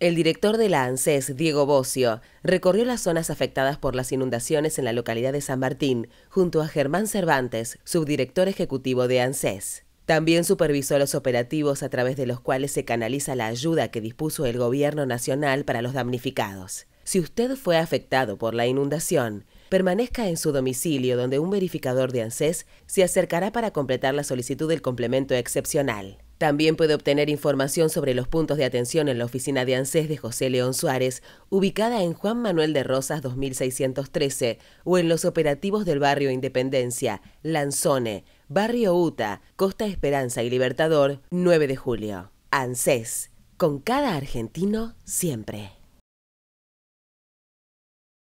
El director de la ANSES, Diego Bocio, recorrió las zonas afectadas por las inundaciones en la localidad de San Martín, junto a Germán Cervantes, subdirector ejecutivo de ANSES. También supervisó los operativos a través de los cuales se canaliza la ayuda que dispuso el Gobierno Nacional para los damnificados. Si usted fue afectado por la inundación, permanezca en su domicilio donde un verificador de ANSES se acercará para completar la solicitud del complemento excepcional. También puede obtener información sobre los puntos de atención en la oficina de ANSES de José León Suárez, ubicada en Juan Manuel de Rosas 2613, o en los operativos del barrio Independencia, Lanzone, Barrio Uta, Costa Esperanza y Libertador, 9 de julio. ANSES, con cada argentino siempre.